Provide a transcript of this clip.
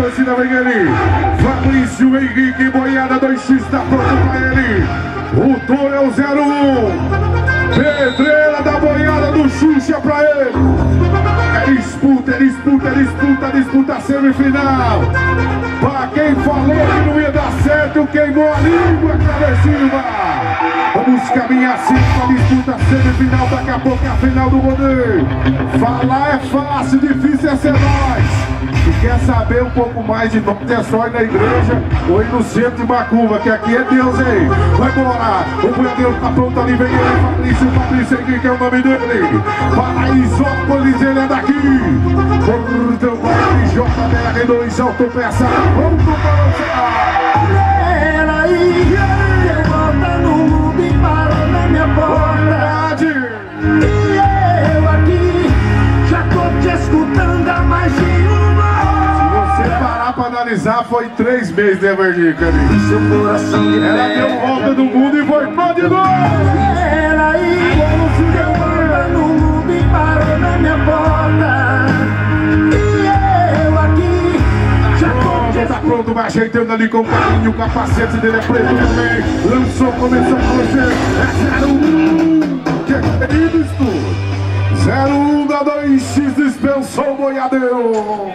torcida vem ele. Fabrício Henrique Boiada 2x tá pronto pra ele. O Toro é o 01. Pedreira da boiada do Xuxa pra ele. É disputa, é disputa, é disputa, é disputa semifinal. Pra quem falou que não ia dar certo, queimou a língua, Silva. Vamos caminhar assim pra disputa semifinal, daqui a pouco é a final do rodeio. Falar é fácil, difícil é ser nós. Quer saber um pouco mais de nós, é só ir na igreja ou ir no centro de Macumba, que aqui é Deus aí. Vai embora, o boiadeiro tá pronto ali, vem ele, Fabrício, Fabrício, quem que é o nome dele? Paraisópolis, ele é daqui. Portão vai JBR2 Autopeça, vamos balançar. Analisar, foi três meses, né, Verdinho, Carinho? Seu coração de Ela deu volta do mundo e foi pão de gol! Peraí, eu volta no mundo e parou na minha porta. E eu aqui já tô Tá pronto, vai ajeitando ali com carinho, o capacete dele é preto também. Lançou, começou com você. É 01. Que querido isso? 01 da 2x dispensou o boiadeiro.